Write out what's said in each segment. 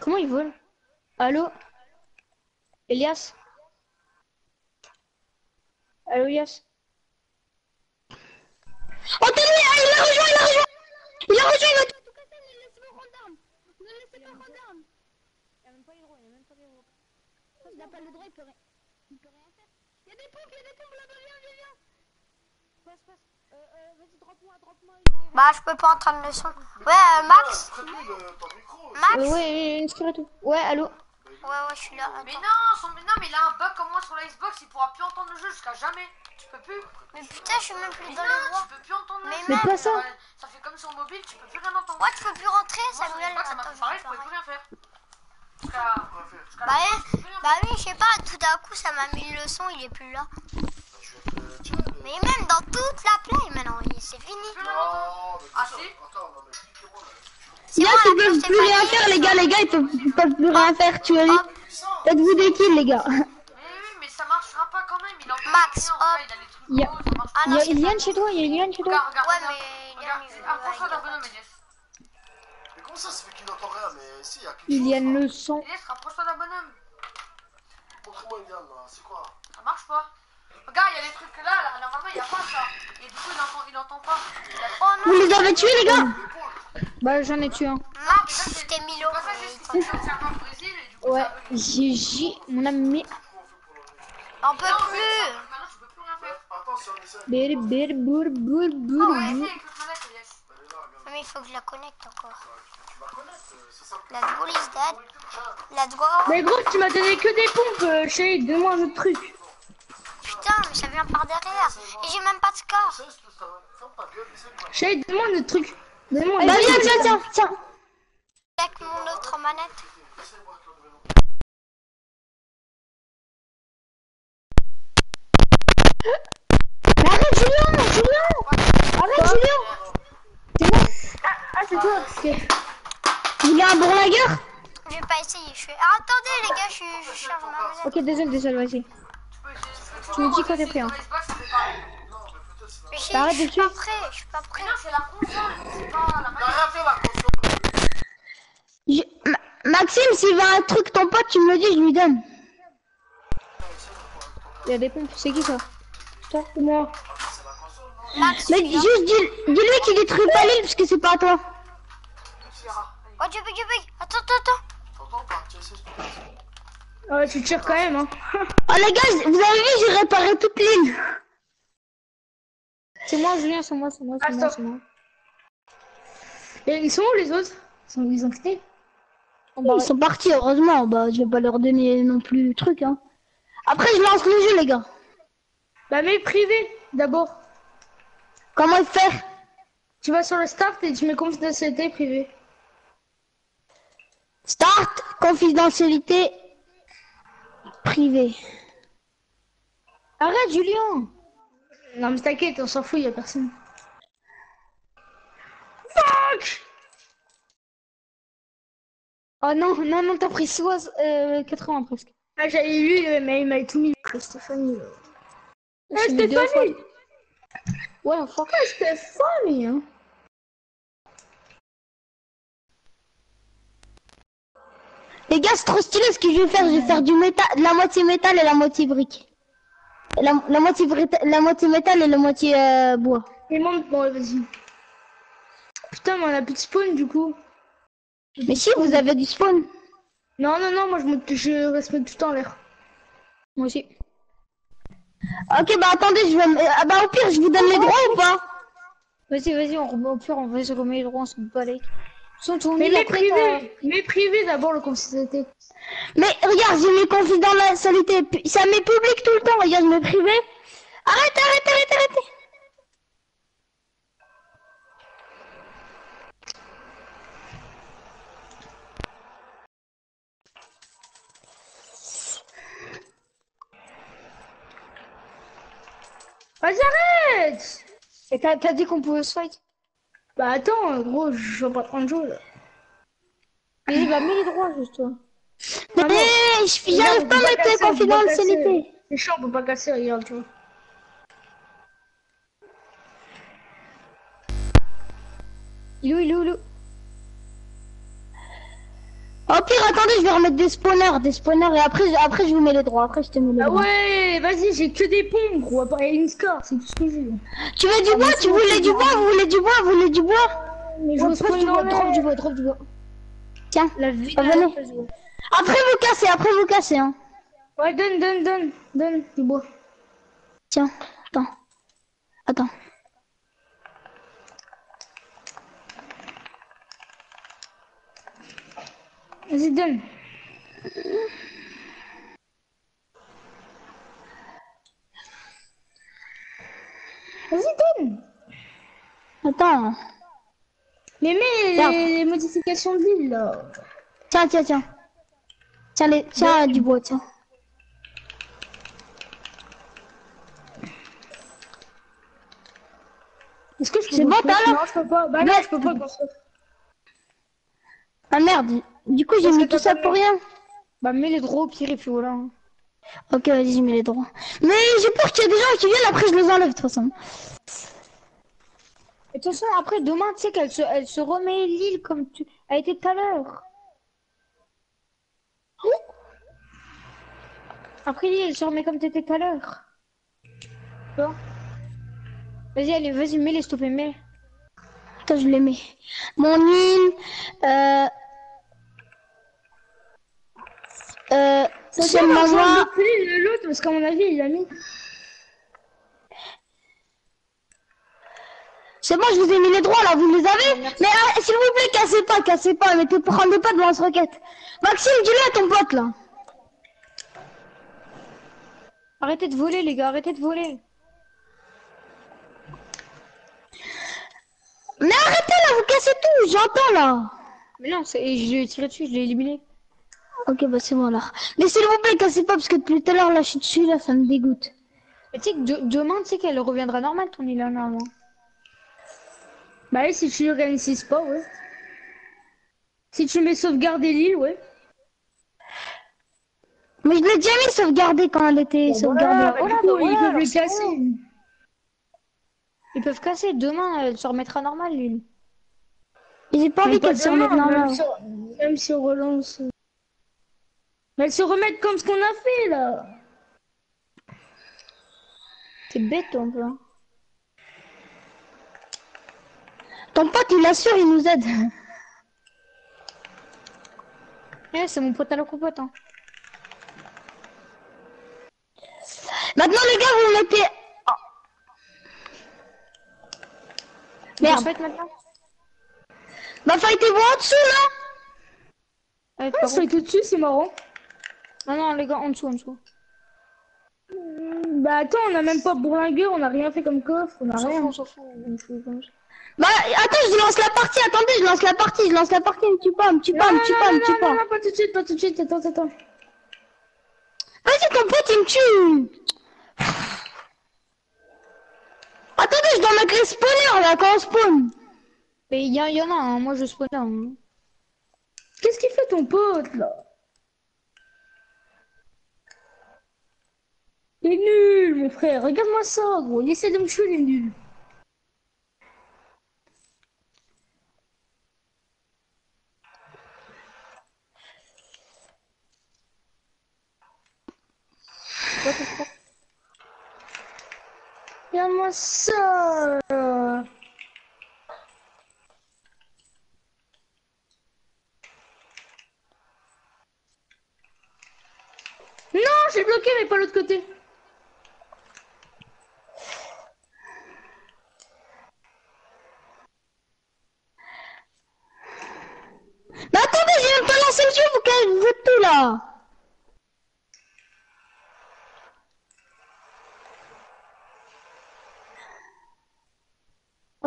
Comment ils volent Allô? Elias? Allô Elias? Oh, t'as lui, ah, il a rejoint, il a rejoint Il a rejoint, il a... tout casser, ne laissez pas prendre d'armes. Ne laissez pas prendre d'armes. Il a même pas les droits, il a même pas les droits. Il n'a pas le droit, il peut rien. Il peut rien faire. Il y a des pompes, il y a des pompes là-bas, viens, viens, viens. Passe, passe. Euh, euh. Bah, je peux pas entendre le son. Ouais, euh, Max le- ton micro. Max Euh, Ouais, une tout. Ouais, allô Ouais, ouais, je suis là. Mais non, son... non, mais il a un bug comme moi sur la Xbox, il pourra plus entendre le jeu jusqu'à jamais. Tu peux plus. Mais putain, je suis même plus Mais dans non, les voix. tu peux plus entendre le Mais jeu. Mais pas ça. Ouais, Ça fait comme sur mobile, tu peux plus rien entendre. Ouais, tu peux plus rentrer, Moi, ça m'a Attends, fait pareil, je pouvais pareil. plus rien faire. Bah, Bah oui, je sais pas, tout d'un coup, ça m'a mis le son, il est plus là. Je vais te- Tiens, le- Mais même dans toute la play, maintenant, il- c'est fini. Non, mais Ah, si Attends, non, mais expliquez-moi là. Ils peuvent plus rien faire, les gars, les gars, ils peuvent, ils peuvent plus rien faire, tu vois. Hop. Faites-vous des kills, les gars. Mais oui, mais ça marchera pas quand même, il Max, hop. Il Y a- Ah Iliane chez toi, il y a Iliane chez toi Regarde, regarde, Ouais, regarde. mais Regarde, approche-toi d'un bonhomme, Elias. Comment ça, ça fait qu'il n'entend rien Mais si, il y a quelque Iliane chose. le son. Elias, rapproche-toi d'un bonhomme. là. Montre-moi Iliane, là. C'est quoi? Ça marche pas. Regarde, il y a des trucs là, là, normalement il y a pas ça. Et du coup il entend, il entend pas. Il a- Oh Vous non, les avez tués, les gars Bah j'en ai tué un. Max, du coup Ouais, j'ai, mon ami. On peut plus. Bir, bir, bour, bour. Mais il faut que je la connecte encore. Tu la is dead. Let's go. Mais gros, tu m'as donné que des pompes, euh, chérie, donne-moi un autre truc. Putain, mais ça vient par derrière. Et j'ai même pas de la- Chérie, donne-moi autre truc. Donne-moi Bah, viens, tiens, tiens, tiens. Avec mon autre manette. Le. Mais arrête, Julien, Julien. Arrête, Julien. Ah, ah, c'est toi. Ok. Il est un bourlingueur Je vais pas essayer. Je fais. Ah, attendez, les gars, je, je charge ma manette. Ok, désolé, désolé, vas-y. Tu me dis quand t'es prêt, hein. mais c'est. Mais j'ai- T'arrêtes je de suis tuer pas prêt. Je suis pas prêt. Non, c'est la console, c'est pas la console. Je- Ma- Maxime, s'il veut un truc, ton pote, tu me le dis, je lui donne. Il y a des pompes, c'est qui ça Toi ou moi Max, Mais juste dis- dis-lui qu'il détruit pas l'île parce que c'est pas à toi. Oh, Dieu, Dieu, Dieu. Attends, attends, attends. T'entends pas. Ouais, tu tires quand même, hein. Oh les gars, vous avez vu, j'ai réparé toute l'île. C'est moi, Julien, c'est moi, c'est moi, c'est moi, c'est moi. Et ils sont où les autres? Ils sont, ils ont quitté? Ils sont partis, heureusement. Bah, je vais pas leur donner non plus le truc. Hein. Après, je lance le jeu, les gars. Bah, mais privé, d'abord. Comment faire? Tu vas sur le start et tu mets confidentialité privé. Start, confidentialité privée. Arrête, Julien Non, mais t'inquiète, on s'en fout, y a personne. Fuck Oh non, non, non, t'as pris 60, euh, 80 presque. Ah, j'avais lu, euh, mais il m'a tout mis. Stéphanie. Ah, Stéphanie Ouais, fuck. Ah, Stéphanie, hein? Les gars, c'est trop stylé ce que je vais faire. Je vais faire du métal, de la moitié métal et la moitié brique. La, la moitié la moitié métal et la moitié euh, bois. Et monte, bon, vas-y. Putain, mais on a plus de spawn, du coup. Mais si, vous avez du spawn. Non, non, non, moi, je, me, je reste tout en l'air. Moi aussi. Ok, bah attendez, je vais. me- Ah bah au pire, je vous donne les droits ou pas? Vas-y, vas-y, on remet au pire, on va se remettre les droits, on se bat Sans ton Mais île, les après, privés. t'as- Mais privé d'abord, le confidentialité. Mais regarde, j'ai mis confidentialité. pu- Ça met public tout le temps. Regarde, je mets privé. Arrête, arrête, arrête, arrête. Vas-y, arrête Et t'as dit qu'on pouvait se fight Bah attends, gros, je vais pas prendre jeu là. Vas-y, bah mets les droits, juste toi. Mais je- j'arrive pas à mettre les confidentialités. C'est chiant, on peut pas casser, regarde, tu vois. Il est où, il est où, il est où? Au pire, attendez, je vais remettre des spawners, des spawners, et après, après je vous mets les droits, après je te mets les Ah droits. ouais, vas-y, j'ai que des pompes, gros. Après, une scar, c'est tout ce que j'ai. Tu veux du bois, tu voulais du bois, vous voulez du bois, vous voulez du bois Mais je veux drop du bois, drop du bois, drop du bois. Tiens, La vie. Ah, venez. après vous cassez, après vous cassez, hein. Ouais, donne, donne, donne, donne du bois. Tiens, attends. Attends. Vas-y, donne. Vas-y, donne. Attends. Mais mets Tiens. les, modifications de l'île, là. Tiens, tiens, tiens. Tiens, les... tiens du bois, tiens. Est-ce que je peux C'est bon, t'as là Non, je peux pas. Bah non, je peux pas construire. Ah merde, du coup j'ai mis tout ça pour rien. Bah mets les droits au pire et puis voilà. Ok, vas-y, je mets les droits. Mais j'ai peur qu'il y ait des gens qui viennent, après je les enlève de toute façon. Et de toute façon, après, demain, tu sais qu'elle se, elle se remet l'île comme tu... Elle était tout à l'heure. Après l'île, elle se remet comme t'étais tout à l'heure. Bon. Vas-y, allez, vas-y, mets-les, s'il te plaît, mets. Attends, je mets. Mon île, euh... Euh, C'est moi, moi. l'autre, parce qu'à mon avis, il l'a mis. C'est bon, je vous ai mis les droits là, vous les avez Mais ah, s'il vous plaît, cassez pas, cassez pas, mais te prenez pas de lance-roquette. Maxime, dis-le à ton pote là. Arrêtez de voler, les gars, arrêtez de voler. Mais arrêtez là, vous cassez tout, j'entends là. Mais non, c'est- je l'ai tiré dessus, je l'ai éliminé. Ok, bah c'est bon alors. Mais s'il vous plaît, cassez pas, parce que depuis tout à l'heure là, je suis dessus là, ça me dégoûte. Mais tu sais que de- demain, tu sais qu'elle reviendra normale, ton île, là, normalement. Bah oui, si tu l'organises pas, ouais. Si tu mets sauvegarder l'île, ouais. Mais je l'ai déjà mis sauvegarder quand elle était sauvegardée. Voilà, bah, du coup, ils peuvent le casser. Ils peuvent casser. Demain, elle se remettra normale. Et J'ai pas envie qu'elle se remette même normale. Même si on relance. Mais elle se remette comme ce qu'on a fait, là. T'es bête, toi, un peu. hein. Ton pote, il assure, il nous aide. Eh, c'est mon pote à la compote, hein. Maintenant, les gars, vous mettez... Merde. Faites maintenant. Bah, fightez-vous en dessous, là Ouais, Ah, par contre- dessus, c'est marrant. Non, non, les gars, en dessous, en dessous. Bah attends, on a même pas bourlingué, on a rien fait comme coffre, on a rien. On s'en fout, on fout comme ça. Bah, attends, je lance la partie, attendez, je lance la partie, je lance la partie, me tue pas, me tue pas, me tue pas, me tue pas. non, non, pas tout de suite, pas tout de suite, attends, attends. Vas-y, ton pote, il me tue Attendez, je dois mettre les spawners, là, quand on spawn. Mais il y, en a, hein, moi je spawn là. hein. Qu'est-ce qu'il fait ton pote là? Il est nul, mon frère, regarde-moi ça, gros, il essaie de me tuer, il est nul. Non, j'ai bloqué, mais pas l'autre côté. Mais attendez, j'ai même pas lancé le jeu, vous, vous êtes tout, là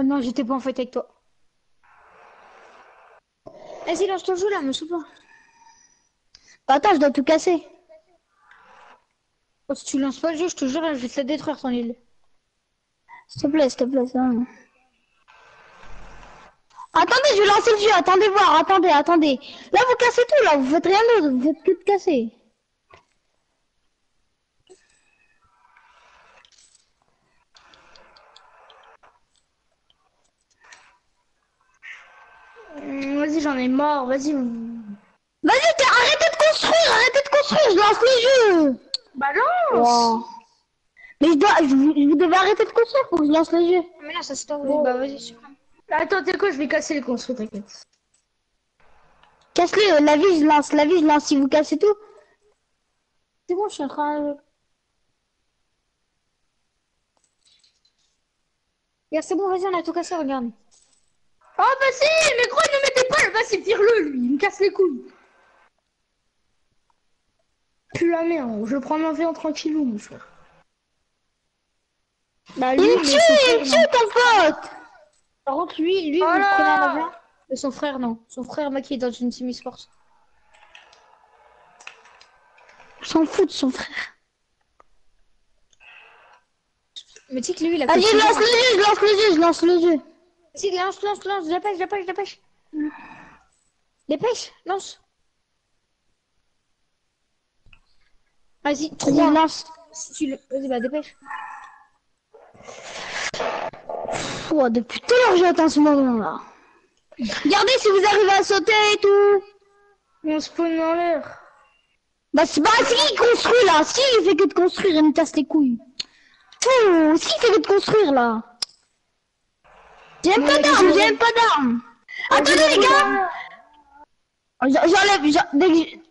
Oh non, j'étais pas en fait avec toi. Vas-y, lance ton jeu là, me saoule pas. Bah, Attends, je dois tout casser. Oh, si tu lances pas le jeu, je te jure, là, je vais te la détruire ton île. S'il te plaît, s'il te plaît, ça. Attendez, je vais lancer le jeu, attendez voir, attendez, attendez. Là, vous cassez tout, là, vous faites rien d'autre, vous faites que de casser. Hum, Vas-y, j'en ai marre, vas-y. Vas-y, construire, je lance le jeu. Bah non Wow. Mais je dois, je, vous- devez arrêter de construire pour que je lance le jeu. Mais là, ça se tombe. Bah vas-y, supprime. Attends, t'es quoi Je vais casser les construits, t'inquiète. Casse-le, la vie je lance, la vie je lance si vous cassez tout. C'est bon, je suis en train de... Regarde, c'est bon, vas-y, on a tout cassé, regarde. Oh, bah si Mais gros, ne mettez pas Vas-y, tire-le, lui Il me casse les couilles Plus la merde, je prends ma en tranquillou, mon frère. Bah lui, Il me tue, il me tue ton pote. Par contre, lui, lui, à l'avion Mais son frère, non. Son frère, mec, il est dans une team e-sport. Je s'en fous de son frère. Mais tu sais que lui, il a six lance le jeu, je lance le jeu, je lance le jeu. Vas-y, lance, lance, lance, dépêche, dépêche, dépêche. Dépêche, lance. Vas-y, Vas-y, trois. lance. Si tu le... Vas-y, bah dépêche. Ouah, depuis tout l'heure j'attends ce moment-là. Regardez si vous arrivez à sauter et tout. On spawn dans l'air. Bah, c'est bah, si il construit là, si il fait que de construire, il me casse les couilles. Oh, si il fait que de construire là. J'ai même pas d'armes, j'ai même pas d'armes. Attendez les gars J'en- J'enlève, j'en- dès que j'-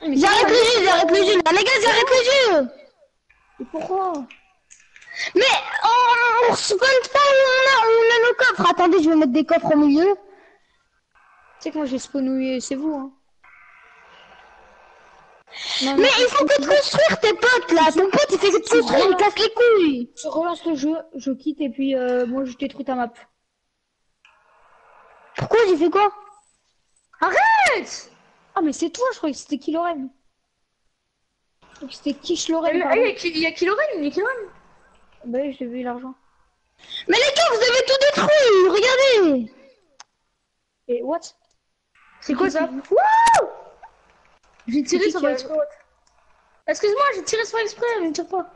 j'arrête le jeu, j'arrête le jeu. Les gars, j'arrête le jeu. Pourquoi? Mais on, on spawn pas où on a, on a nos coffres. Attendez, je vais mettre des coffres au milieu. Tu sais que moi j'ai spawnouillé, c'est vous, hein. Non, Mais il faut que de construire tes potes là. Ton pote il fait que de construire, il casse les couilles. Je relance le jeu, je quitte et puis euh, moi je détruis ta map. Pourquoi j'ai fait quoi? Arrête Ah mais c'est toi, je croyais que c'était que C'était Kish Loren. pardon. il y a Kiloren, il y a Kiloren. Bah oui, j'ai vu l'argent. Mais les gars, vous avez tout détruit. Regardez. Et what? C'est quoi ça? Wouh J'ai tiré qui sur qui a- exprès. Excuse-moi, j'ai tiré sur exprès, mais ne tire pas.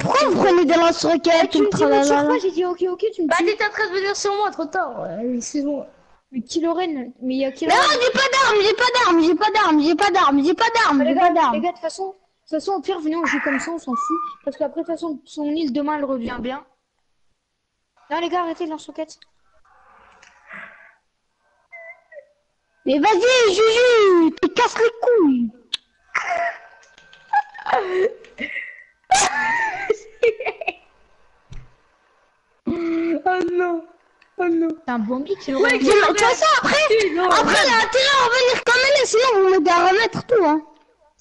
Pourquoi vous prenez des lance-roquettes Tu tout me le dis, tralala pas, j'ai dit ok, ok, tu me Bah, t'étais en train de venir sur moi, trop tard. Ouais, excuse-moi. Mais Kiloren, mais il y a Non, Kiloren. j'ai pas d'armes, j'ai pas d'armes, j'ai pas d'armes, j'ai pas d'armes, j'ai pas d'armes, les j'ai gars, pas les d'armes. gars, de toute façon, de toute façon, au pire, venez, on joue comme ça, on s'en fout. Parce qu'après, de toute façon, son île, demain, elle revient bien. Non, les gars, arrêtez de lance-roquettes. Mais vas-y, Juju, tu casses les couilles. Oh non. Oh non. C'est un bombi, Kiloren. De toute façon, après, après, il a intérêt à revenir comme elle est, sinon vous m'aidez à remettre tout, hein.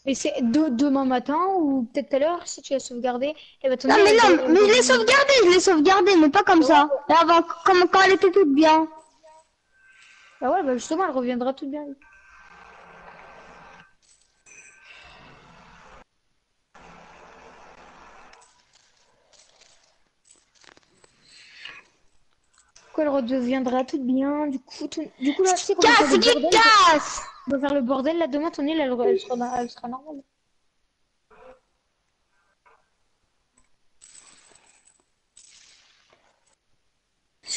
Et c'est de- demain matin ou peut-être tout à l'heure, si tu as sauvegardé, et bah Non, mais non, mais je l'ai sauvegardé, je l'ai sauvegardé, mais pas comme ça. Et avant, comme quand elle était toute bien. Bah ouais, bah justement, elle reviendra toute bien. Elle redeviendra toute bien. Du coup, tout... du coup là, sais qu'on va faire le qui bordel. casse On va faire le bordel là demain. Ton île, elle, elle sera, elle sera normale.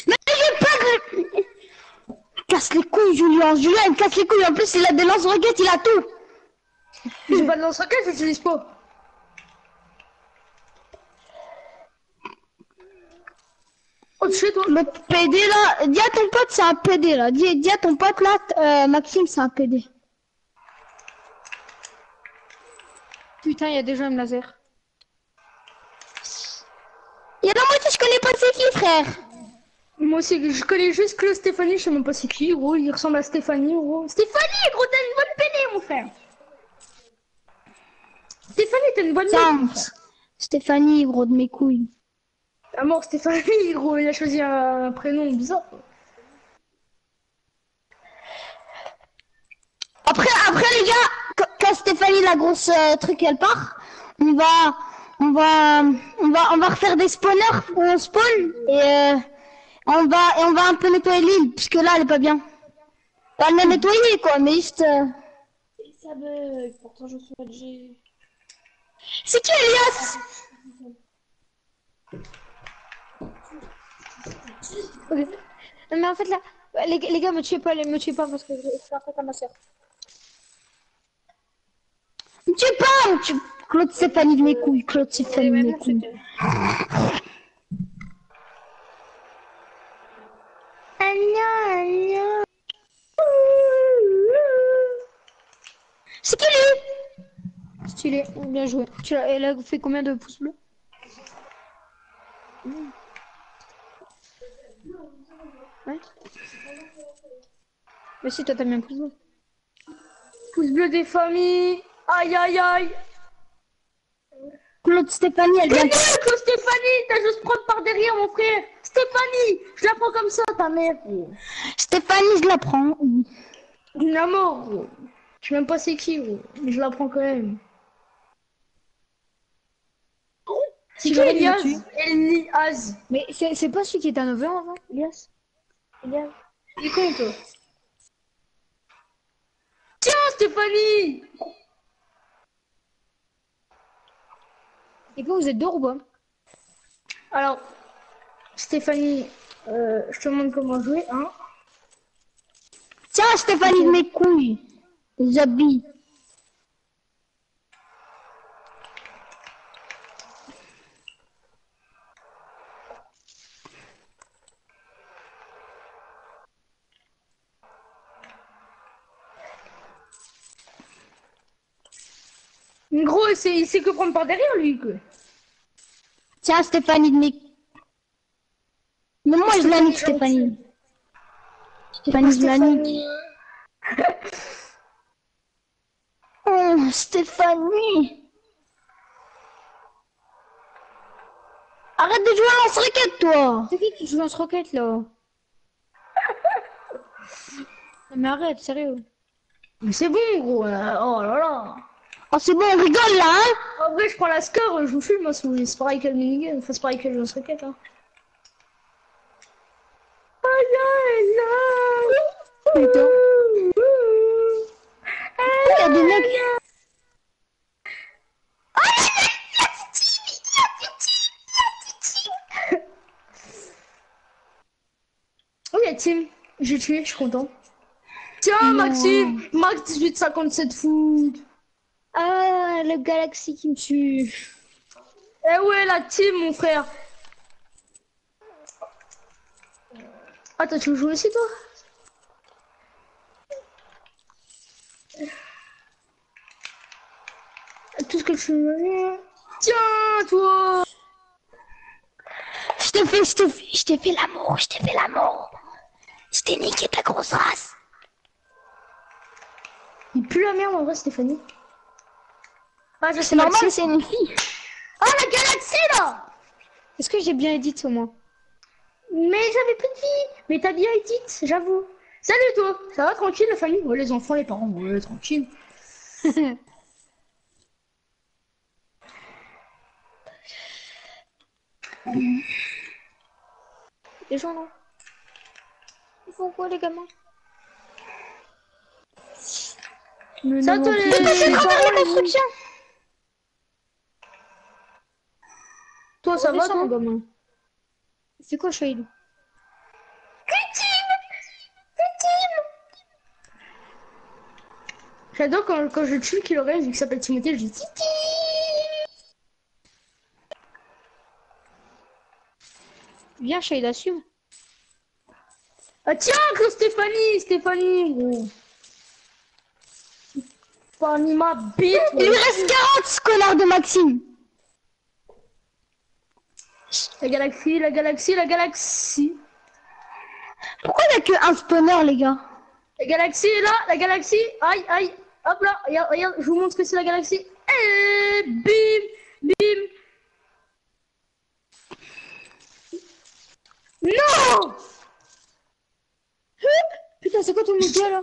Mais j'ai pas de... Casse les couilles, Julien. Julien, il me casse les couilles. En plus, il a des lance-roquettes, il a tout. J'ai pas de lance-roquette, j'utilise pas. Oh, sais, toi Le PD là, dis à ton pote, c'est un PD là. Dis, dis à ton pote là, euh, Maxime, c'est un PD. Putain, il y a déjà un laser. Il y a la moitié, je connais pas c'est qui, frère? Moi aussi, je connais juste Claude Stéphanie, je sais même pas c'est qui, gros. Il ressemble à Stéphanie, gros. Stéphanie, gros, t'as une bonne pédée, mon frère. Stéphanie, t'as une bonne frère. Stéphanie, gros de mes couilles. Ah mort, Stéphanie, gros, il a choisi un prénom bizarre. Après, après les gars, quand- Stéphanie la grosse euh, truc elle part, on va, on va, on va, on va refaire des spawners où on spawn et euh, on va, et on va un peu nettoyer l'île puisque là elle est pas bien. Pas la nettoyer quoi, mais juste. euh, Ça bug, pourtant je suis G. C'est qui Elias? Non mais en fait là, les, les gars me tuez pas, les, me tuez pas parce que je fais un truc à ma soeur. pas, me tue. Claude Stéphanie de mes couilles, Claude Stéphanie de mes couilles. C'est lui Stylé, bien joué. Tu l'as, elle a fait combien de pouces bleus? Ouais. Mais si, toi t'as mis un pouce bleu. Pouce bleu des familles. Aïe aïe aïe. Claude Stéphanie, elle vient. que Stéphanie, t'as juste prendre par derrière mon frère. Stéphanie, je la prends comme ça, ta mère. Stéphanie, je la prends. Amour, gros. Je sais même pas c'est qui, je la prends quand même. C'est qui Elias. Elias? Mais c'est pas celui qui était un over avant? Elias Elias Il est con, toi. Tiens, Stéphanie Et quoi, vous êtes deux ou pas Alors, Stéphanie, euh, je te montre comment jouer, hein. Tiens, Stéphanie de mes couilles. Zabi. Gros, c'est, il sait que prendre par derrière, lui, quoi. Tiens, Stéphanie de mes. Mais moi, je la nique, Stéphanie. Stéphanie, je la nique. Oh, Stéphanie. Arrête de jouer à lance-roquette, toi. C'est qui qui joue dans ce roquette là Non, Mais arrête, sérieux. Mais c'est bon, gros. euh, oh là là. Oh, c'est bon, on rigole là, hein. En vrai, je prends la score, je vous moi, si vous voulez. C'est pareil que le minigun. Enfin, c'est pareil que le lance-roquette, hein. Aïe, aïe, aïe. Putain. Il y a des mecs. Oh, y'a Tim. J'ai tué, je suis content. Tiens, Maxime. Max 1857 foot. Ah, le Galaxy qui me tue. Eh ouais, la team, mon frère. Attends, tu veux jouer aussi, toi? Tout ce que tu veux. Tiens, toi Je t'ai fait, je t'ai fait, je t'ai fait l'amour, je t'ai fait l'amour. Je t'ai niqué ta grosse race. Il pue la merde, en vrai, Stéphanie. Ah, je C'est normal, c'est une fille. Ah, la galaxie, là! Est-ce que j'ai bien edit au moins? Mais j'avais plus de vie. Mais t'as bien été, j'avoue. Salut, toi. Ça va, tranquille, la famille? Ouais, les enfants, les parents, ouais, tranquille. Les gens là. Ils font quoi les gamins? Ça, toi, les... Les de les- Toi, ça va, toi gamin. C'est quoi Shade J'adore quand, quand je tue qu'il aurait vu qu'il s'appelle Timothée, je dis Titi Viens Shade, assume. Ah tiens, que Stéphanie Stéphanie, gros Stéphanie, ma bite Il lui reste 40, ce connard de Maxime. La galaxie, la galaxie, la galaxie. Pourquoi il n'y a que un spawner, les gars? La galaxie est là, la galaxie. Aïe, aïe. Hop là, regarde, regarde, je vous montre ce que c'est la galaxie. Et bim Bim. Non! Putain, c'est quoi ton moteur là?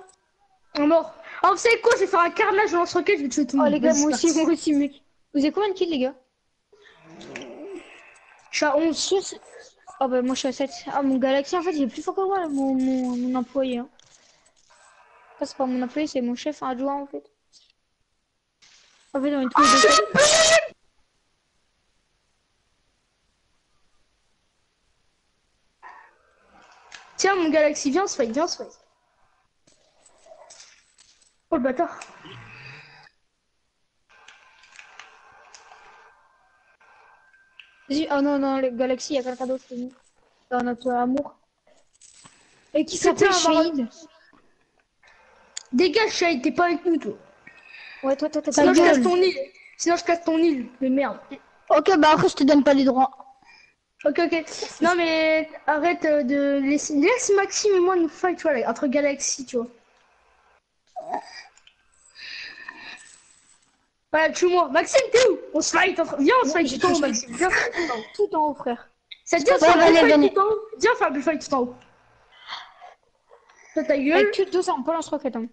Un mort. Oh, vous savez quoi? Je vais faire un carnage dans ce roquette, je vais tuer tout le Oh monde. les gars, moi aussi, moi aussi mec. Vous avez combien de kills les gars? Je suis à 11. Oh bah moi je suis à 7. Ah mon Galaxy en fait il est plus fort que moi là, mon, mon, mon employé. Hein. Ça c'est pas mon employé, c'est mon chef adjoint en fait. En fait on est tous les deux. Tiens, mon Galaxy, viens, on se fight, viens, on se fight. Oh le bâtard. Vas-y, oh non, non, les Galaxy, il y a quelqu'un d'autre que nous. Dans notre amour. Et qui s'appelle Shade. Dégage, Shade, t'es pas avec nous, toi. Ouais, toi, toi, t'as Sinon, pas je gueule. casse ton île. Sinon, je casse ton île. Mais merde. Ok, bah après, je te donne pas les droits. Ok, ok. Non, mais arrête euh, de laisser. Laisse Maxime et moi nous fight, tu vois, là, entre Galaxy, tu vois. Ouais, tue-moi. Maxime, t'es où? On se fight entre. Viens, on se fight tout en haut. Maxime. Viens, tout en haut, frère. ça te dit, on se fait un fight tout en haut? Viens faire un bull fight tout en haut. Toi, ta gueule. Avec que 200, pas lance-roquette. Hein.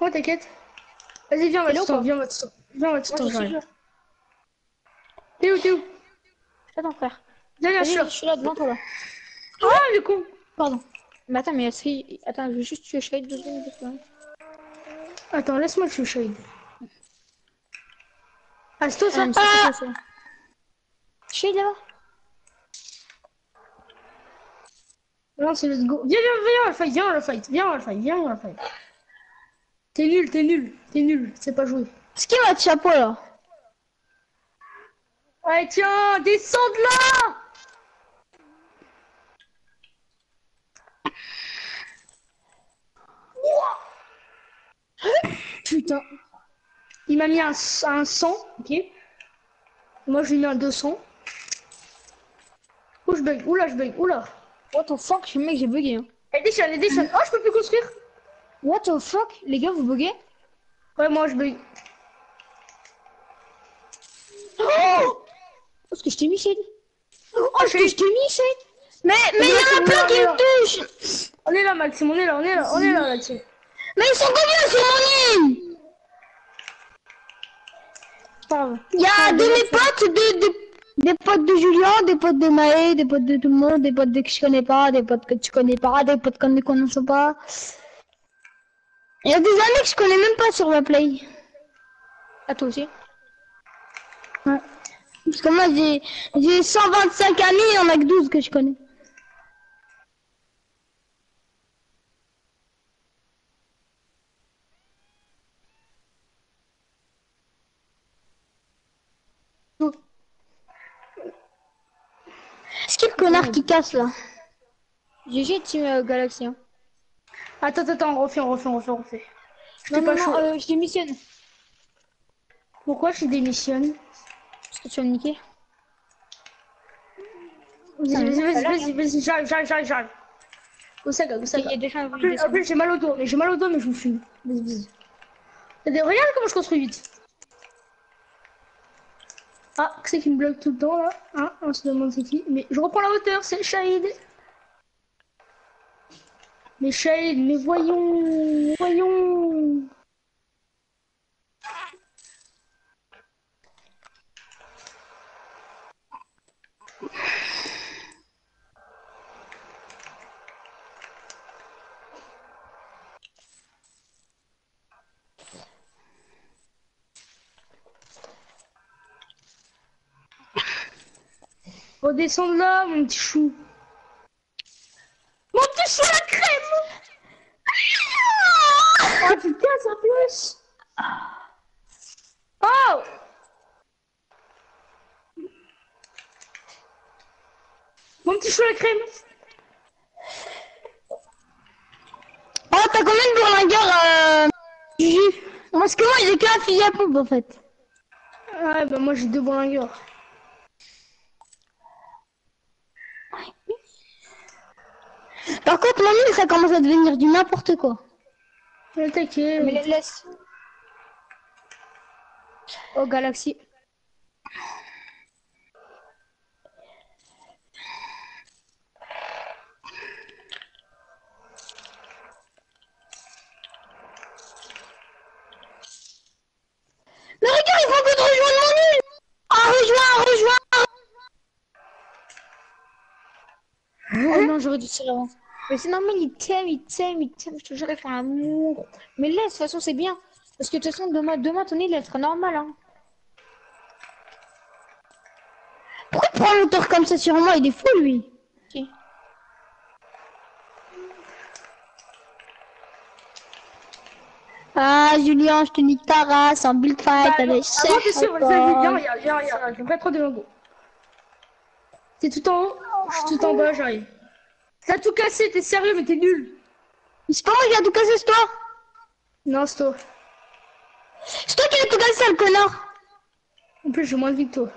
Oh, t'inquiète. Vas-y, viens, on va là tout Viens, on va tout Viens, on va tout là. T'es où, t'es où? Attends, frère. Viens, sûr. je suis là devant toi, là. Oh, le con. Pardon. Mais attends, mais est Attends, je vais juste tuer Shade deux secondes. Attends, laisse-moi le Shade. Ah, ça Ah, c'est Ah ça Shade, là-bas Non, c'est let's go. Viens, viens, viens, on le fight, viens, on le fight, viens, on le fight, viens, on le fight. T'es nul, t'es nul, t'es nul, c'est pas joué. Ce qui va de chapeau là? Ouais, tiens, descends de là Putain. Il m'a mis un, un 100, ok. Moi, je lui mets un 200. Ouh, je bug, oula, je bug, oula. What the fuck, mec, j'ai bugué. Hein. Elle déchire. Oh, je peux plus construire. What the fuck Les gars, vous buguez? Ouais, moi, je bug. Oh Parce que je t'ai mis Shade. Oh, Parce que je t'ai mis Shade. Mais mais il y en a plein qui me touchent On est là, Maxime, on est là, on est là, on est là, là-dessus. Mais ils sont combien sur mon île grave. Il y a de mes potes, de, de- des potes de Julien, des potes de Maë, des potes de tout le monde, des potes de que je connais pas, des potes que tu connais pas, des potes qu'on ne connaît pas. Il y a des amis que je connais même pas sur la play. À toi aussi. Ouais. Parce que moi j'ai j'ai 125 amis, il y en a que 12 que je connais. Est-ce casse là GG Team euh, Galaxy. Hein. Attends, attends, on refait, on refait, on refait, on refait. Je Non, t'ai non, pas non, chaud. euh, je démissionne. Pourquoi je démissionne Parce que tu vas me niquer. Vas-y, vas-y, vas-y, vas-y, vas-y, j'arrive, j'arrive, j'arrive, j'arrive. Osaka, Il y a gens En plus, en plus, j'ai mal au dos, mais j'ai mal au dos, mais je vous fume. Vas-y, vas-y. Regardez, Regarde comment je construis vite. Ah, c'est qui me bloque tout le temps là Hein On se demande c'est qui. Mais je reprends la hauteur, c'est Shade. Mais Shade, mais voyons, voyons. Redescends de là, mon petit chou. Mon petit chou à la crème Oh putain, ça plus Oh Mon petit chou à la crème Oh, t'as combien de bourlingueurs euh... Parce que moi j'ai qu'un fusil à pompe en fait. Ouais, bah moi j'ai deux bourlingueurs. Par contre, mon île ça commence à devenir du n'importe quoi. Mais la- laisse. Oh, Galaxy. Mais regarde, il faut que de rejoindre mon île Ah, rejoins, rejoins Oh non, j'aurais dû tirer avant. Mais c'est normal, il t'aime, il t'aime, il t'aime. Je te jure, il fait un amour. Mais laisse, de toute façon, c'est bien. Parce que de toute façon, demain, demain ton île, elle sera normale. Hein. Pourquoi il prend l'auteur comme ça sur moi? Il est fou lui. Ah, Julien, je te nique ta race en build fight Bah, avec ah, moi, je suis Chef. viens, viens, viens, viens, viens, j'ai pas trop de logo. T'es tout en haut, je suis tout en bas, j'arrive. T'as tout cassé, t'es sérieux, mais t'es nul. C'est pas moi qui a tout cassé, c'est toi. Non, c'est toi. C'est toi qui as tout cassé, le connard. En plus, j'ai moins de vie que toi.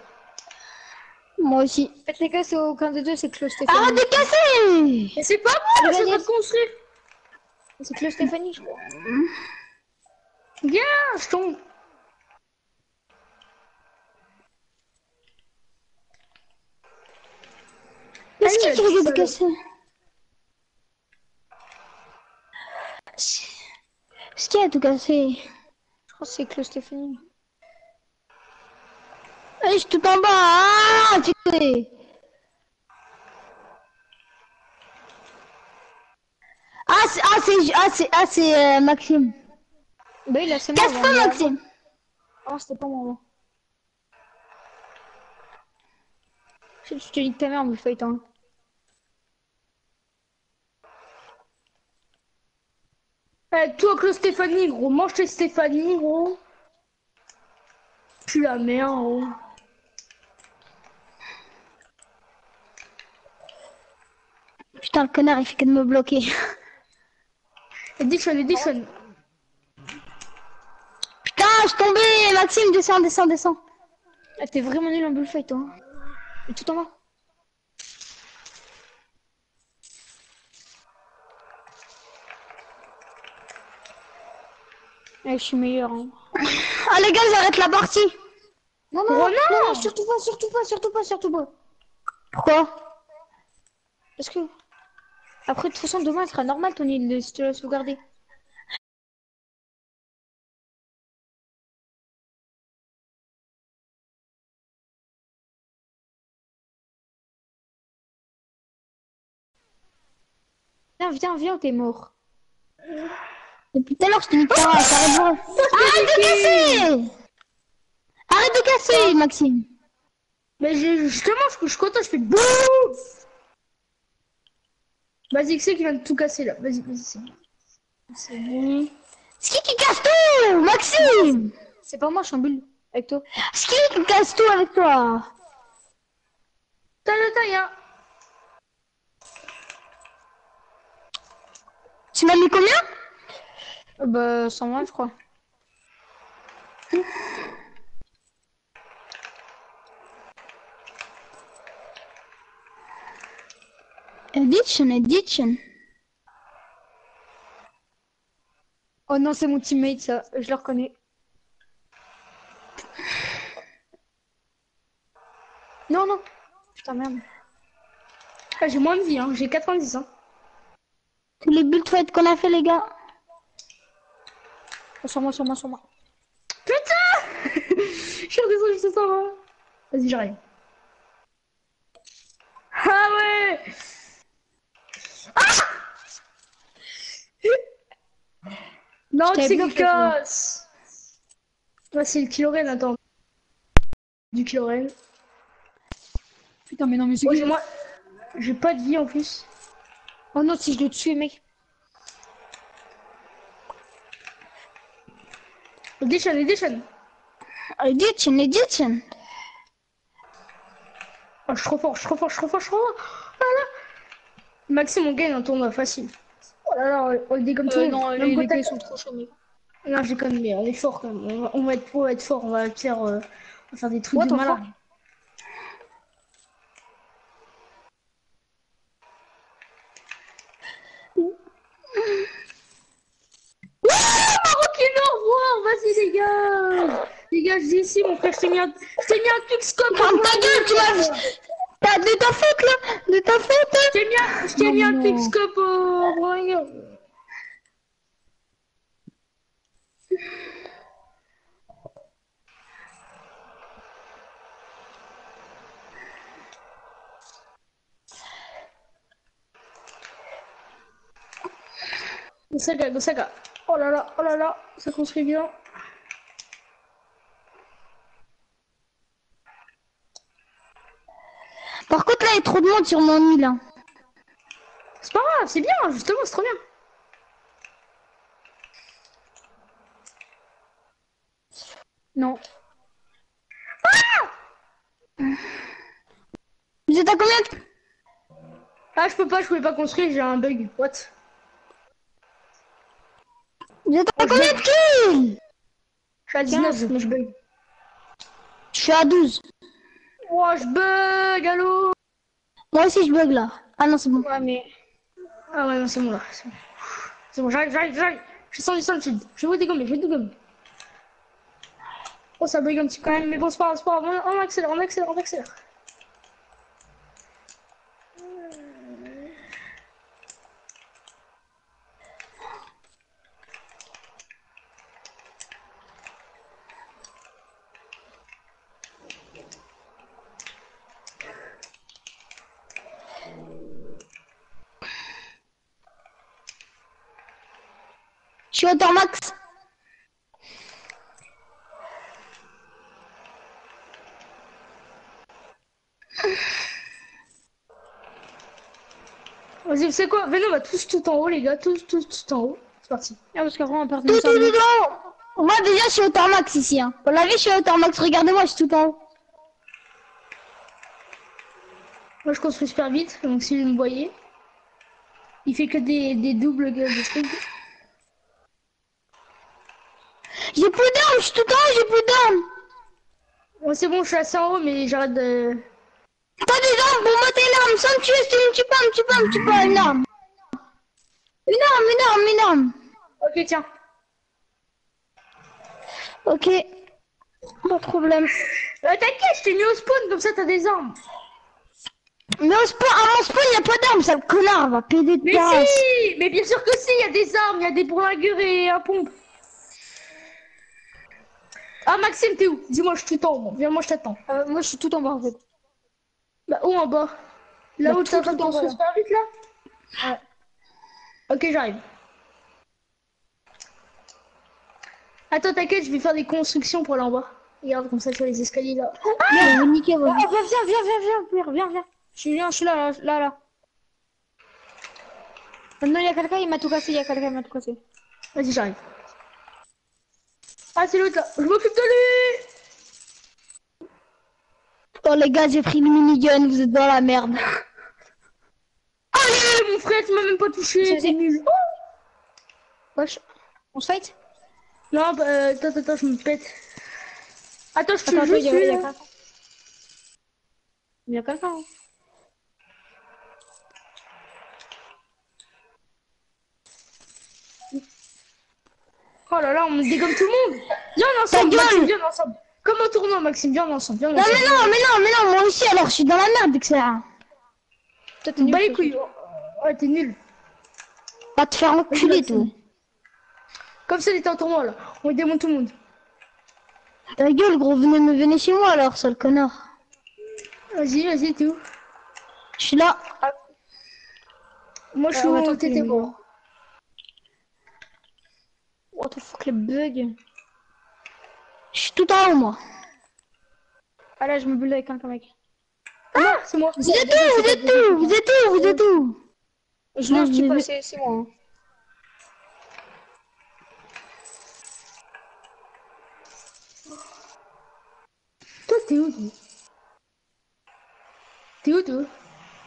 Moi aussi. Faites les cas, c'est aucun des deux, c'est Clos Stéphanie. Arrête de casser Mais c'est pas moi, je de construire. C'est Clos Stéphanie, je crois. Viens, je tombe. Qu'est-ce Allez, qui qui a C'est qui a tout cassé Je crois que c'est Clos Stéphanie. Eh, je suis tout en bas. Ah, tu sais. Ah, c'est, ah, c'est, ah, c'est, ah, c'est euh, Maxime. Bah, il a. Casse pas. Maxime. Ah, c'était pas moi. Je te dis que ta mère, me fait hein. Eh, toi, Claude Stéphanie, gros, mange tes Stéphanie, gros. Tu la merde, gros. Putain, le connard, il fait que de me bloquer. Edition, edition. Putain, je suis tombé. Maxime, descends, descends, descends. Ah, t'es vraiment nul en bullfight, toi. hein. Et tout en bas. Eh, je suis meilleur. Hein. Ah, les gars, j'arrête la partie. Non, non, non. non, surtout pas, surtout pas, surtout pas, surtout pas. Pourquoi? Parce que. Après, de toute façon, demain, il sera normal ton île de- si tu l'as sauvegardé. Viens, viens, viens, t'es mort. Depuis tout à l'heure, je te nique ta race. Arrête de... Arrête de casser Arrête de casser, Maxime. Mais justement, je, suis content, je fais boum Vas-y, c'est qui vient de tout casser là? Vas-y, vas-y, c'est bon. C'est qui qui casse tout Maxime? C'est pas moi, je suis en bulle avec toi. C'est qui qui casse tout avec toi? T'as le taille, hein Tu m'as mis combien? Bah, 120, je crois. Edition, edition. Oh non, c'est mon teammate, ça. Je le reconnais. Non, non. Putain, merde. Ah, J'ai moins de vie, hein. J'ai 90, hein. Tous les qu'on a fait, les gars. Sur moi, sur moi, sur moi. Putain Je suis redescendu juste ça, va. Vas-y, j'arrive. Ah ouais Ah Non, Je c'est Ouais, c'est le Kiloren, attends. Du Kiloren. Putain, mais non, mais c'est moi, j'ai pas de vie en plus. Oh non, si je le tue, mec. Edition, edition. Edition, edition. Oh, je suis trop fort, je suis trop fort, je suis trop fort, je suis trop fort. Oh là là. Maxime, on gagne un tournoi facile. Oh là là, on- on le dit comme tout Euh, le non, monde. les, Même les quand gars, sont trop chauds, mec. Non, je déconne, mais on est fort quand même. On va, on va être, on va être fort, on va faire, euh, on va faire des trucs Ouais, de malade. fort. Marocain, au revoir, vas-y les gars. Les gars, je dis ici, mon frère, je t'ai mis un, je t'ai mis un Tuxcom. Ferme ta gueule, tu m'as... T'as de ta faute, là De ta faute Je t'ai mis un, mis un. Tuxcop au. Gosaga, Gosaga. Oh là là, oh là là, ça construit bien. Par contre, là, il y a trop de monde sur mon île. hein. C'est pas grave, c'est bien, justement, c'est trop bien. Non. Vous êtes à combien de... Ah, je peux pas, je pouvais pas construire, j'ai un bug. What? Vous êtes à combien de kills? Je suis à 19, mais je bug. Je suis à 12. Oh, je bug, allô? Moi aussi, je bug là. Ah non, c'est bon. Ouais, mais. Ah ouais, non, c'est bon là. C'est bon, bon, j'arrive, j'arrive, j'arrive. Je sens du solitude. Je vais vous dégommer, je vais dégommer. Oh, ça bug un petit quand même, mais bon, c'est pas grave, c'est pas grave. On on accélère, on accélère, on accélère. Je suis au max. Vas-y, vous savez quoi? Venez, on va tous tout en haut, les gars. Tous, tous, tout en haut. C'est parti. Ah, parce qu'après, on perd Tout, tout, tout en haut. Moi, déjà, je suis au max ici. Hein. Vous l'avez, je suis au max. Regardez-moi, je suis tout en haut. Moi, je construis super vite, donc si vous me voyez, il fait que des, des doubles de de trucs. J'ai plus d'armes, je suis tout en haut, j'ai plus d'armes. Bon, c'est bon, je suis assez en haut, mais j'arrête de. T'as des armes pour monter une arme sans me tuer, si tu me tues pas, me tue pas, me tue pas, une arme. Une arme, une arme, une arme. Ok, tiens. Ok. Pas de problème. Euh, T'inquiète, je t'ai mis au spawn, comme ça t'as des armes. Mais au spawn, à mon spawn, y a pas d'armes, sale connard, va péder de Mais si Mais bien sûr que si, il y a des armes, il y a des bourlingueurs et un pompe. Ah, Maxime, t'es où? Dis-moi, je suis tout en haut. Viens, moi, je t'attends. Euh, moi, je suis tout en bas, en fait. Bah, où en bas? Là bah, où tu en train. Ok, j'arrive. Attends, t'inquiète, je vais faire des constructions pour là en bas. Regarde, comme ça, sur les escaliers, là. Ah viens, ah eh, viens, viens, viens, viens, viens, viens, viens. Je viens, je suis là, là, là. là. Non, il y a quelqu'un, il m'a tout cassé, il y a quelqu'un, il m'a tout cassé. Vas-y, j'arrive. Ah, c'est l'autre là. Je m'occupe de lui. Oh les gars, j'ai pris le minigun, vous êtes dans la merde. Allez, mon frère, tu m'as même pas touché. C'est- nul. Wesh. On se fight? Non, bah, euh, attends, attends, je me pète. Attends, je te jure, il y a, quelqu'un. Il y a quelqu'un. Oh là là, on me dégomme tout le monde. Viens ensemble, Ta gueule. Maxime, viens ensemble. Comme au tournoi, Maxime, viens ensemble, viens Non ensemble. mais non, mais non, mais non, moi aussi alors, je suis dans la merde, etc. Toi, t'es nul. les couilles. Ouais, t'es nul. Va te faire enculer, toi. Comme ça, il était en tournoi là. On démonte tout le monde. Ta gueule, gros, venez me venez chez moi alors, sale connard. Vas-y, vas-y, t'es où? Je suis là. Moi, je suis Ah, ouais, où toi, t'es T'étais nul. bon. What the fuck, les bugs. Je suis tout en haut, moi. Ah là, je me bulle avec quelqu'un, mec. Ah, c'est moi. Vous êtes où Vous êtes où Vous êtes où Vous êtes où? Je lance, mais- peux, c'est moi. hein. Toi, t'es où T'es où toi?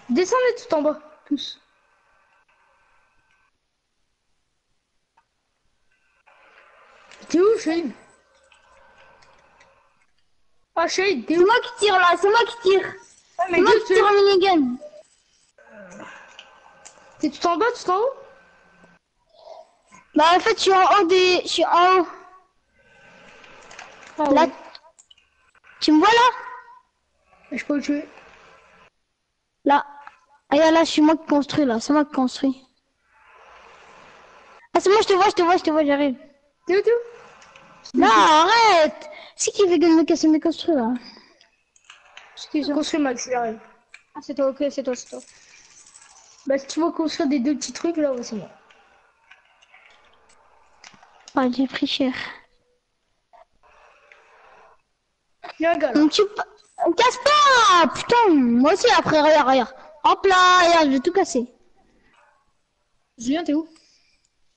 Descendez tout en bas, tous. T'es où, Shane? Ah, Shane, t'es C'est où? moi qui tire là, c'est moi qui tire. Ah, C'est moi qui tire au minigun. T'es tout en bas, tout en haut Bah en fait, je suis en haut des... Je suis en haut. Ah, Là. Tu me vois là? Je peux le tuer. Là. Ah là, là, je suis moi qui construis là, c'est moi qui construis. Ah c'est moi, je te vois, je te vois, je te vois, j'arrive. T'es où, t'es où? Non, arrête C'est qui veut me casser mes construits là ça Construis Max, il arrive. Ah, c'est toi, ok, c'est toi, c'est toi. Bah, si tu veux construire des deux petits trucs, là, ouais, c'est moi. Ah, j'ai pris cher. Gars, là. On casse pas Putain, moi aussi après, regarde, regarde. Hop là, regarde, je vais tout casser. Julien, t'es où?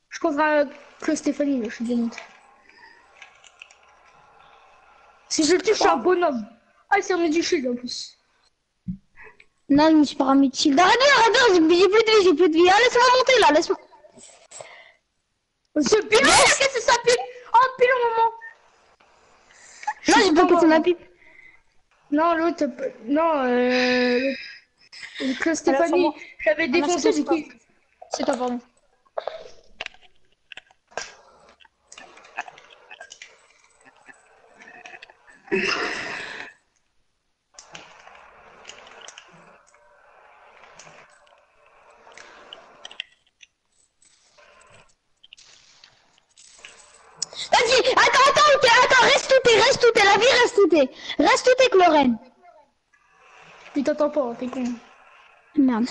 Je comprends que Stéphanie, là, je suis démonté. Si je le tue, je suis un bonhomme. Ah, il s'est remis du shield en plus. Non, je me suis pas remis de shield. Arrête, arrête, arrête, j'ai j'ai plus de vie, j'ai plus de vie. Ah, laisse-moi monter là, laisse-moi. C'est pile, il a cassé sa pipe. Oh, pile au moment. Non, j'ai pas cassé ma pipe. Non, l'autre, non, euh, l'autre- que Stéphanie, j'avais non, défoncé, c'est c'est toi, qui C'est toi, pardon. Vas-y, attends, attends, ok, attends, reste où t'es, reste où t'es, la vie reste où t'es. Reste où t'es, Clorène. Il t'entend pas, t'es con. Merde.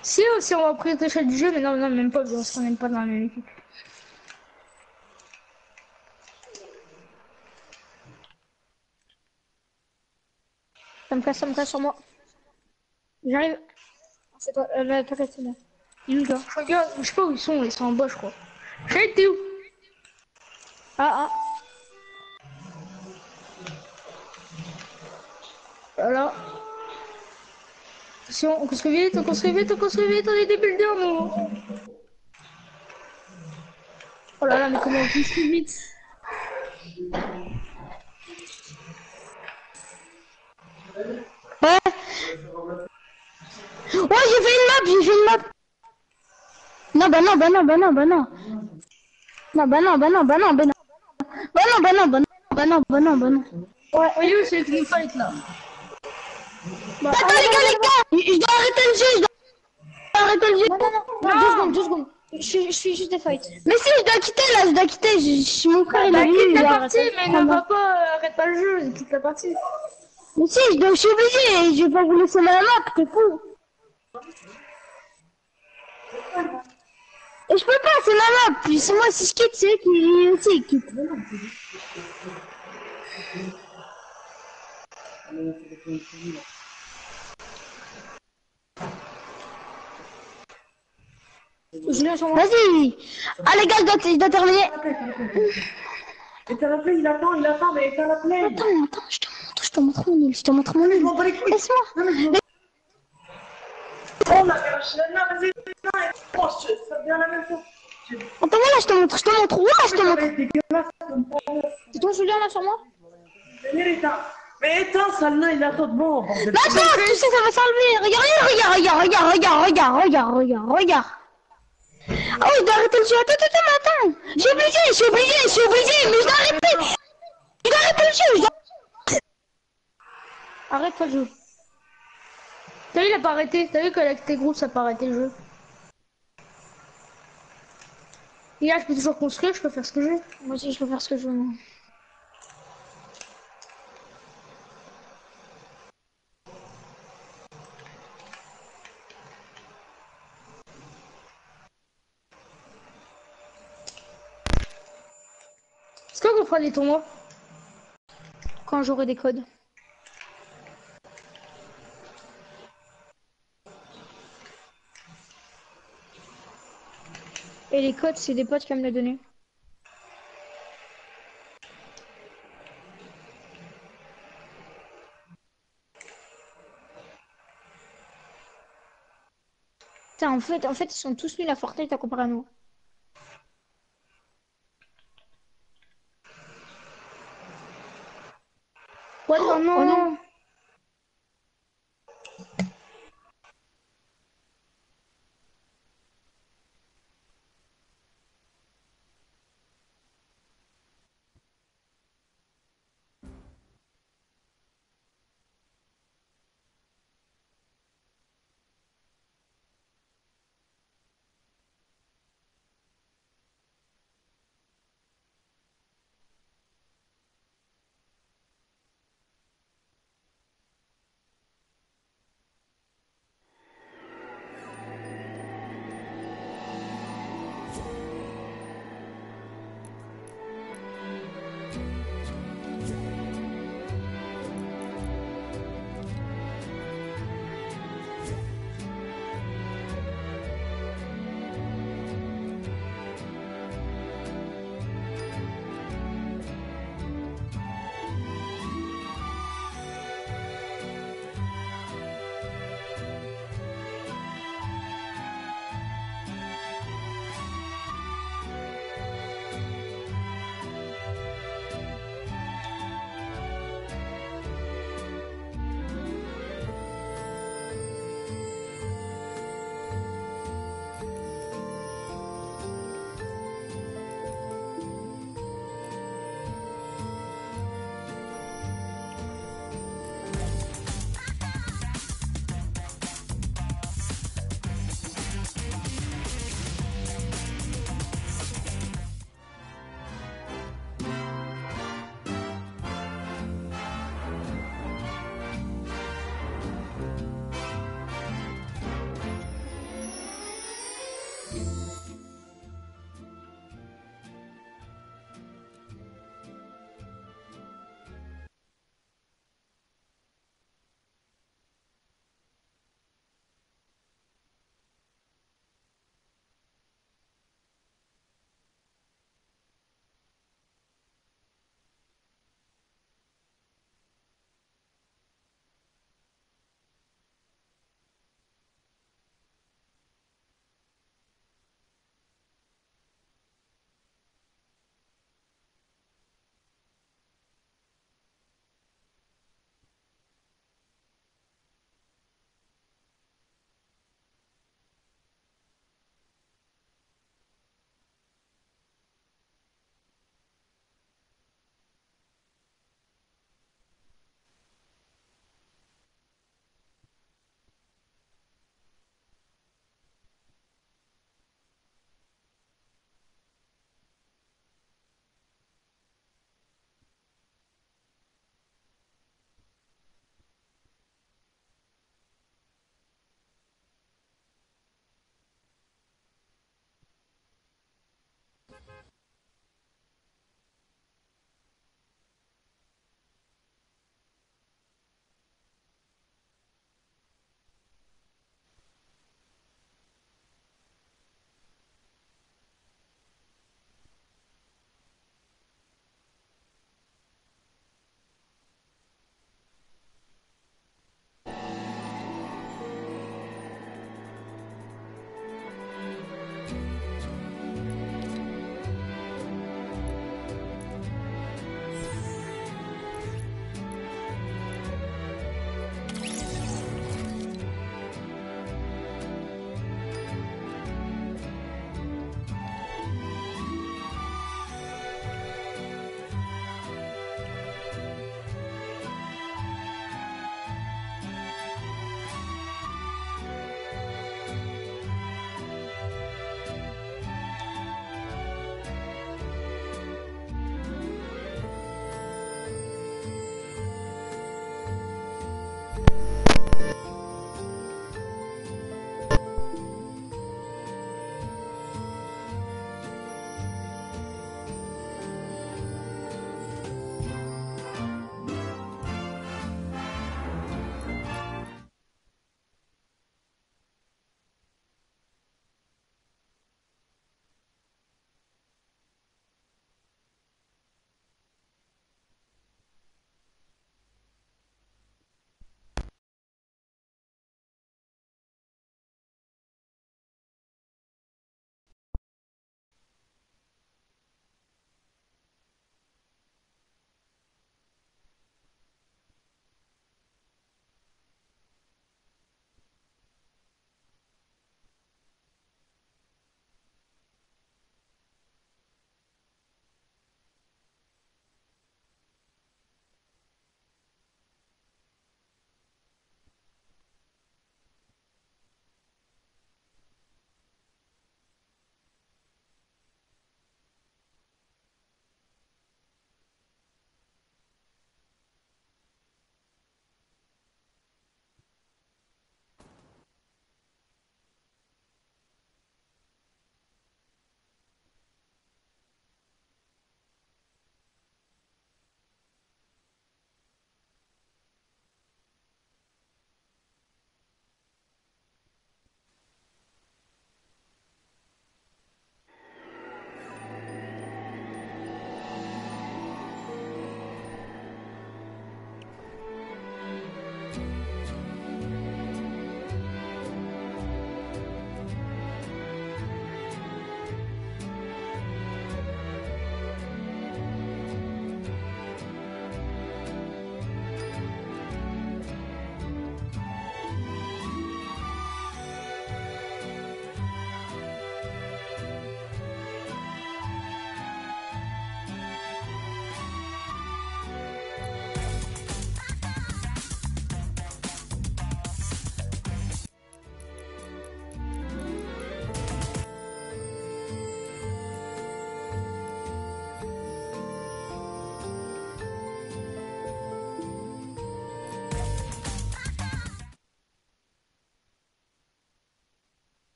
Si, euh, si on va prendre l'échelle du jeu, mais non, non, même pas, parce qu'on n'aime pas dans la même équipe. Ça me casse, ça me casse sur moi. J'arrive. C'est toi, euh, là, c'est bon. Il est où, toi? Je regarde, je sais pas où ils sont, ils sont en bas, je crois. J'ai t'es où? Ah, ah. Voilà. Attention, on construit vite, on construit vite, on construit vite, on est des builders, nous. Oh là là, mais comment on construit vite Ouais. Ouais, j'ai fait une map, j'ai fait une map. Non, bah non, bah non, bah non, bah non. Non, bah non, bah non, bah non, bah non. Bah non, bah non, bah non, bah non, bah non, bah non. Ouais, il est où nous fight là Bah, Attends, les gars, les gars, je dois arrêter le jeu, je dois arrêter le jeu. Non, non, non, non, deux secondes, deux secondes. Je suis, je suis juste des fights. Mais si, je dois quitter là, je dois quitter. Je, je- mon frère, il Bah, a vu. quitte il la a- partie, mais ne va pas, euh, arrête pas le jeu, quitte la partie. Mais si, je, dois, je suis obligé, je vais pas vous laisser la map, t'es fou. Et je peux pas, c'est ma map. Puis c'est moi, si je quitte, c'est eux qui aussi quittent. Julien sur moi. Vas-y. Ah les gars, je dois, je dois terminer. Éteins la il attend, il attend, mais éteins la play. Attends, attends, je te montre, je te montre mon île, je te montre mon île. Laisse-moi. Oh, là, vas-y, ça devient la même chose. Attends, voilà, je te montre, je te montre. Ouais, je te montre. C'est toi, Julien, là, sur moi. Mais éteins, nain, il attend bordel. Mais attends, tu sais, ça va s'enlever. Regarde, regarde, regarde, regarde, regarde, regarde, regarde, regarde, regarde. Ah oui, je dois arrêter le jeu. Attends, attends, attends, suis obligé, je suis obligé, je suis obligé, mais je dois arrêter. Je dois arrêter le jeu. Je dois... Arrête pas le jeu. T'as vu, il a pas arrêté. T'as vu qu'avec tes groupes, ça a pas arrêté le jeu. Et là, je peux toujours construire, je peux faire ce que je veux. Moi aussi, je peux faire ce que je veux. Des tournois? Quand j'aurai des codes. Et les codes, c'est des potes qui me les donner. Putain, en fait, en fait, ils sont tous nuls à Fortnite à comparer à nous.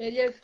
Եվ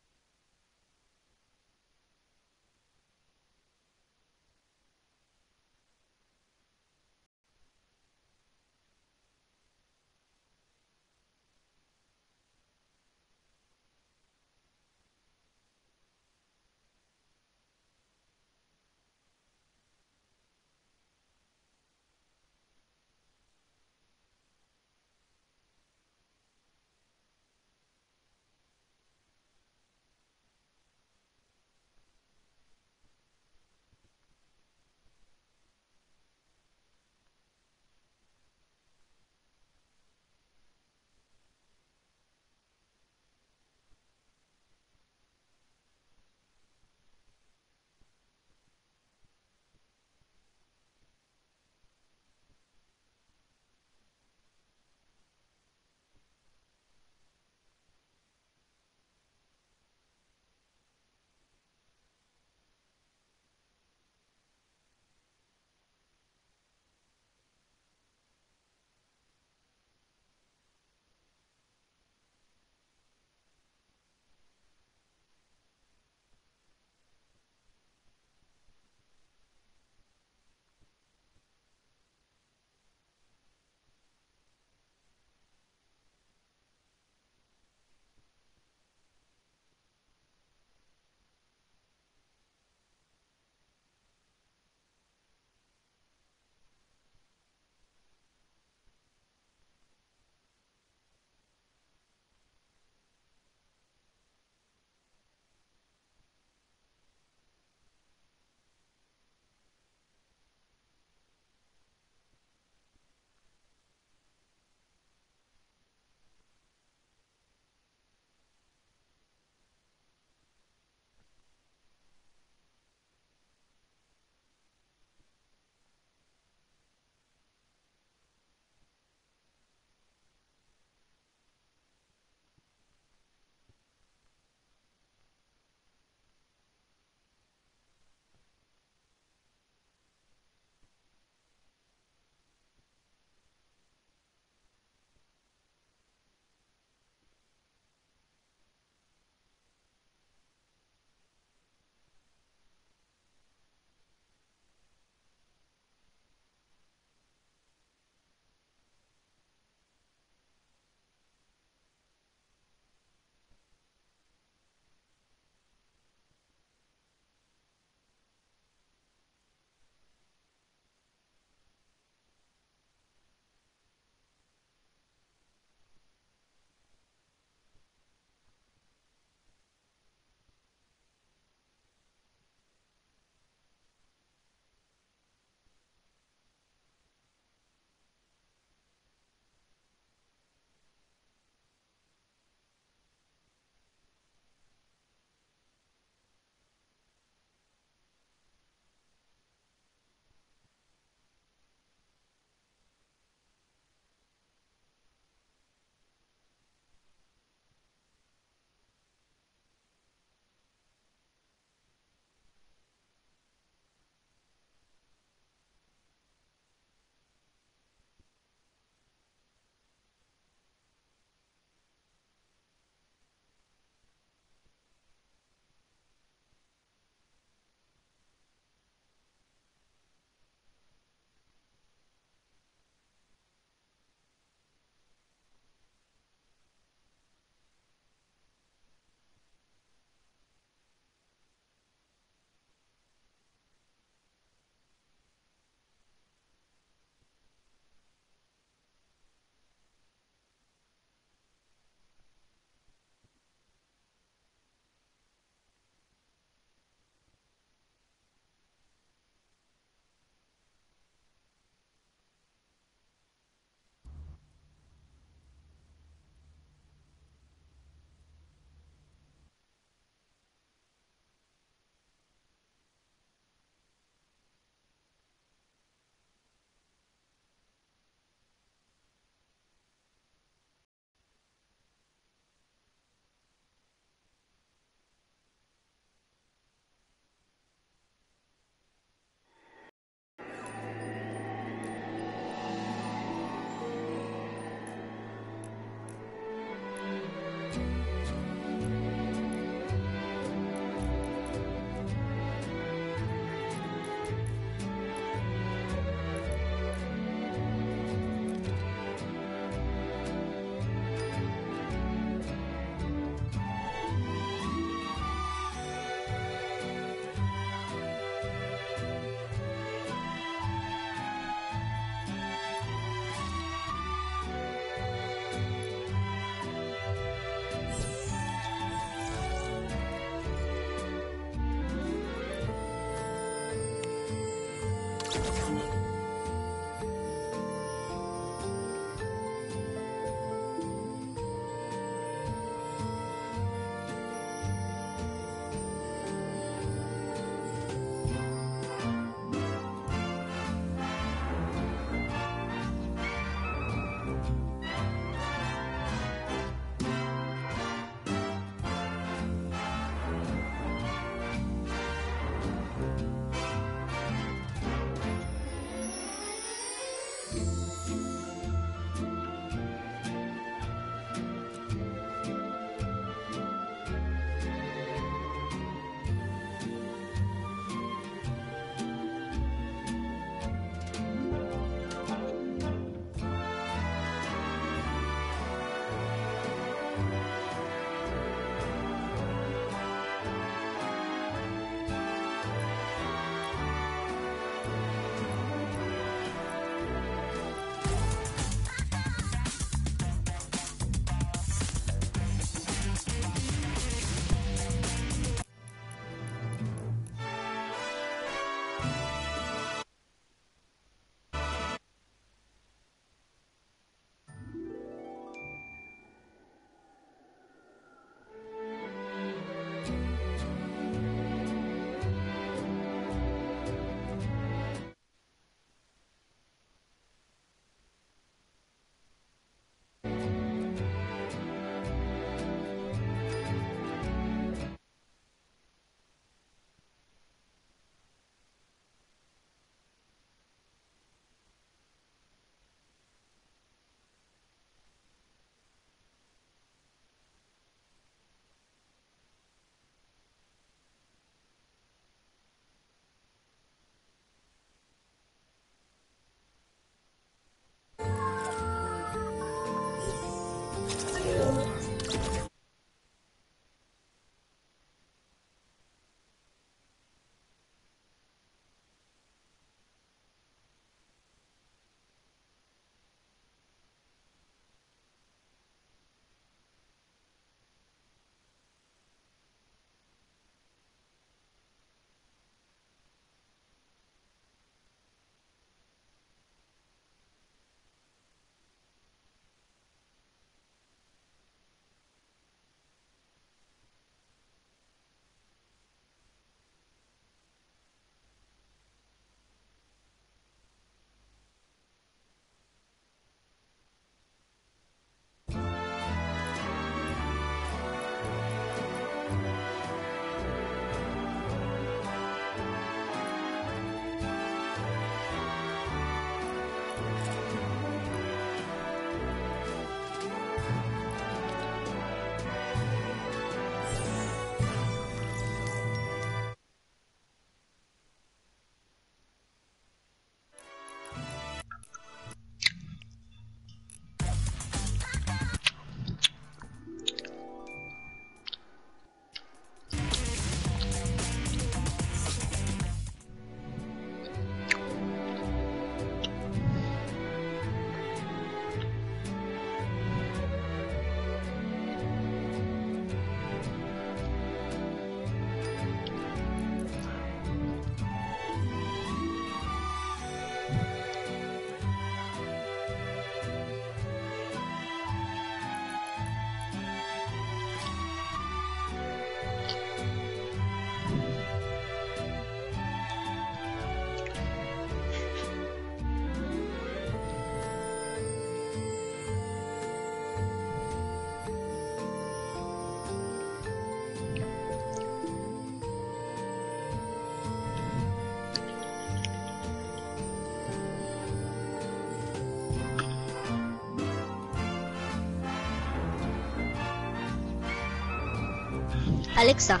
Alexa,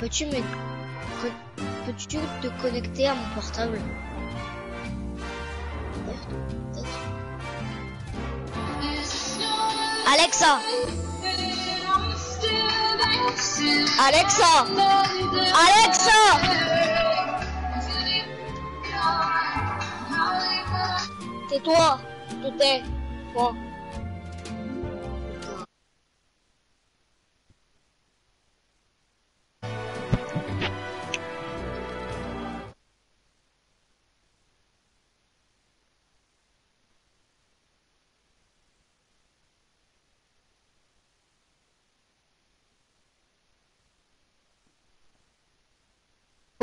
peux-tu me peux-tu te connecter à mon portable? Alexa Alexa Alexa Tais-toi Tout est Moi.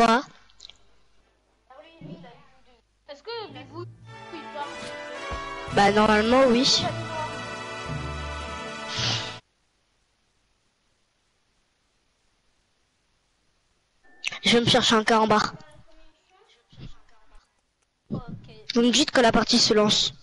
Quoi Est-ce que vous, il part Bah normalement oui. Je vais me chercher un carambar. Vous me dites que la partie se lance.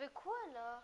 Mais quoi là?